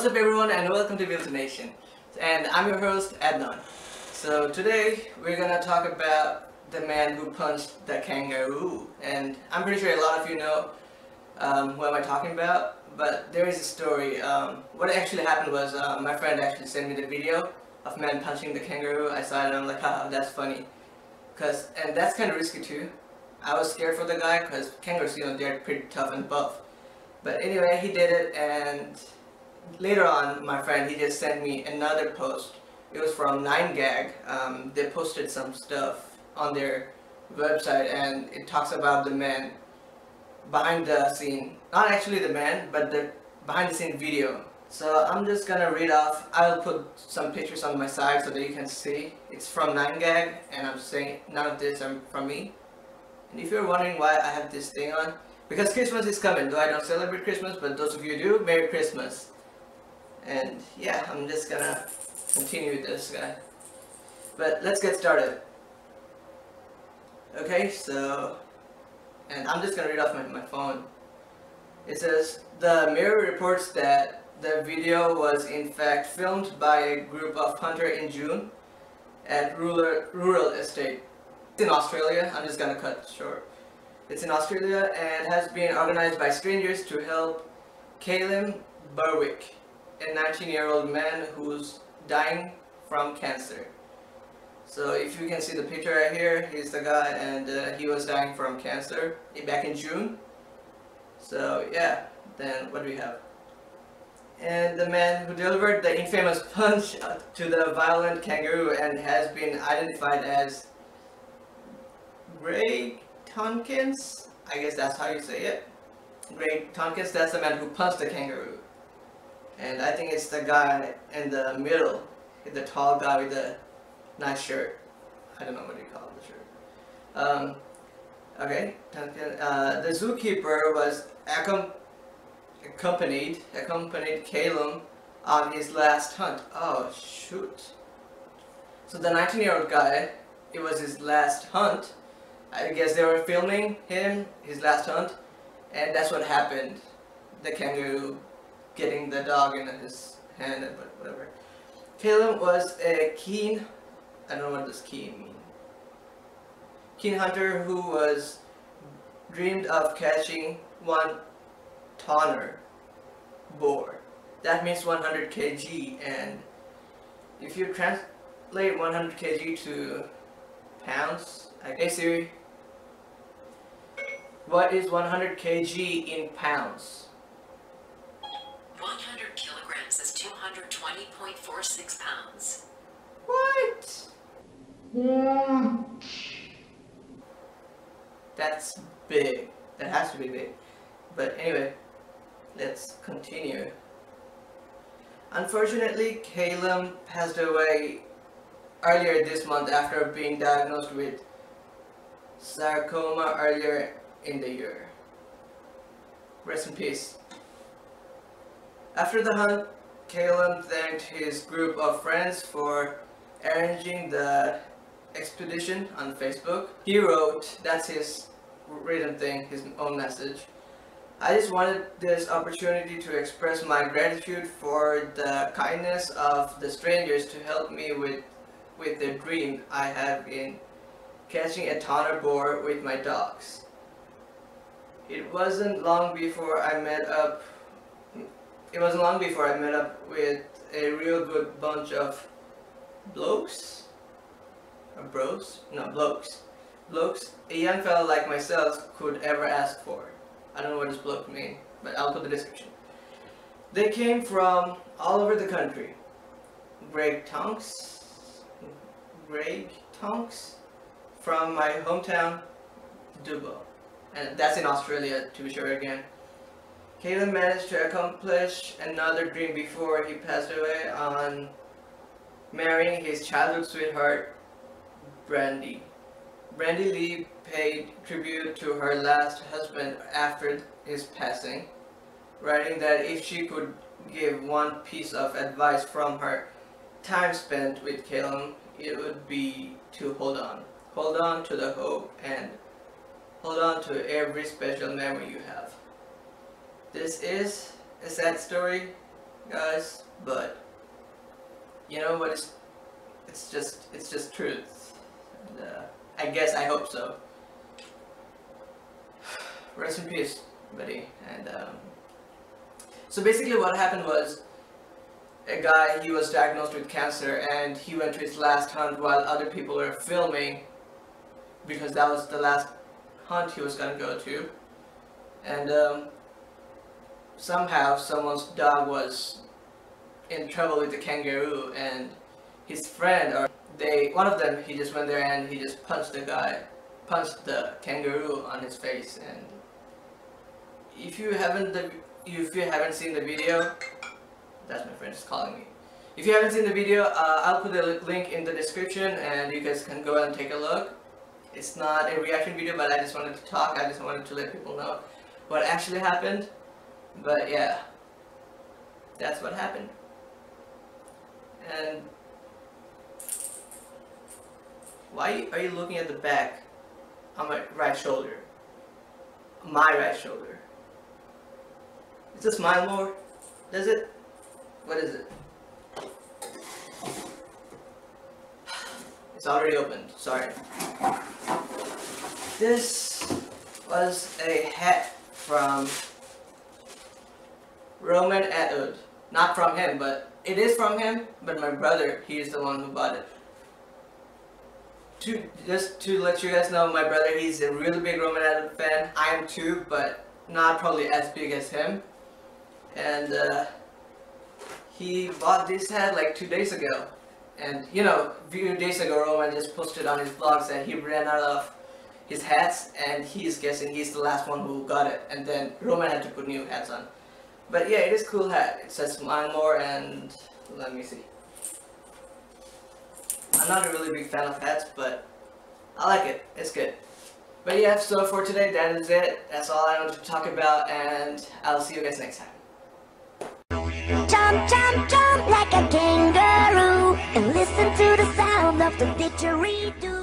What's up everyone and welcome to Biltu Nation. And I'm your host Adnan. So today we're gonna talk about the man who punched the kangaroo. And I'm pretty sure a lot of you know um, who am I talking about. But there is a story. Um, what actually happened was uh, my friend actually sent me the video of man punching the kangaroo. I saw it and I'm like, haha, that's funny. Cause, and that's kind of risky too. I was scared for the guy because kangaroos, you know, they're pretty tough and buff. But anyway, he did it and later on, my friend, he just sent me another post. It was from 9gag. Um, they posted some stuff on their website and it talks about the man behind the scene. Not actually the man, but the behind the scene video. So I'm just gonna read off. I'll put some pictures on my side so that you can see. It's from 9gag and I'm saying none of this are from me. And if you're wondering why I have this thing on, because Christmas is coming, though I don't celebrate Christmas, but those of you do, Merry Christmas. And yeah, I'm just gonna continue with this guy. But let's get started. Okay, so, and I'm just gonna read off my, my phone. It says, the Mirror reports that the video was in fact filmed by a group of hunter in June at rural, rural estate. It's in Australia, I'm just gonna cut short. It's in Australia and has been organized by strangers to help Caleb Berwick a 19 year old man who's dying from cancer. So if you can see the picture right here, he's the guy and uh, he was dying from cancer back in June. So yeah, then what do we have? And the man who delivered the infamous punch to the violent kangaroo and has been identified as Greg Tompkins. I guess that's how you say it. Greg Tompkins, that's the man who punched the kangaroo. And I think it's the guy in the middle, the tall guy with the nice shirt. I don't know what you call the shirt. Um, okay, uh, the zookeeper was accompanied accompanied Calum on his last hunt. Oh shoot! So the 19-year-old guy, it was his last hunt. I guess they were filming him his last hunt, and that's what happened. The kangaroo getting the dog in his hand, but whatever. Caleb was a keen, I don't know what does keen mean. Keen hunter who was dreamed of catching one tonner boar. That means 100 kg and if you translate 100 kg to pounds, hey Siri, what is 100 kg in pounds? 220.46 pounds. What? That's big. That has to be big. But anyway, let's continue. Unfortunately, Caleb passed away earlier this month after being diagnosed with sarcoma earlier in the year. Rest in peace. After the hunt, Caleb thanked his group of friends for arranging the expedition on Facebook. He wrote, that's his written thing, his own message. I just wanted this opportunity to express my gratitude for the kindness of the strangers to help me with, with the dream I have in catching a tonner boar with my dogs. It wasn't long before I met up it wasn't long before I met up with a real good bunch of blokes, or bros, no blokes, blokes a young fella like myself could ever ask for. I don't know what this bloke mean, but I'll put the description. They came from all over the country. Greg Tonks, Greg Tonks, from my hometown, Dubbo. And that's in Australia, to be sure again. Caleb managed to accomplish another dream before he passed away on marrying his childhood sweetheart, Brandy. Brandy Lee paid tribute to her last husband after his passing, writing that if she could give one piece of advice from her time spent with Caleb, it would be to hold on. Hold on to the hope and hold on to every special memory you have. This is a sad story, guys, but you know what? It's it's just it's just truth. And, uh, I guess I hope so. Rest in peace, buddy. And um, so basically, what happened was a guy he was diagnosed with cancer, and he went to his last hunt while other people were filming because that was the last hunt he was gonna go to. And um, somehow someone's dog was in trouble with the kangaroo and his friend or they one of them he just went there and he just punched the guy punched the kangaroo on his face. And if you haven't the if you haven't seen the video that's my friend just calling me. If you haven't seen the video uh, I'll put the link in the description and you guys can go and take a look. It's not a reaction video but I just wanted to talk. I just wanted to let people know what actually happened but yeah, that's what happened. And why are you looking at the back on my right shoulder? My right shoulder. Is this smile more? Does it? What is it? It's already opened, sorry. This was a hat from Roman Atwood. Not from him, but it is from him, but my brother, he is the one who bought it. To, just to let you guys know, my brother, he's a really big Roman Atwood fan. I am too, but not probably as big as him. And uh, he bought this hat like two days ago. And you know, a few days ago, Roman just posted on his vlogs that he ran out of his hats and he's guessing he's the last one who got it. And then Roman had to put new hats on. But yeah, it is cool hat. It says Smile More and let me see. I'm not a really big fan of hats, but I like it. It's good. But yeah, so for today, that is it. That's all I wanted to talk about, and I'll see you guys next time. Jump, jump, jump like a kangaroo, and listen to the sound of the didgeridoo.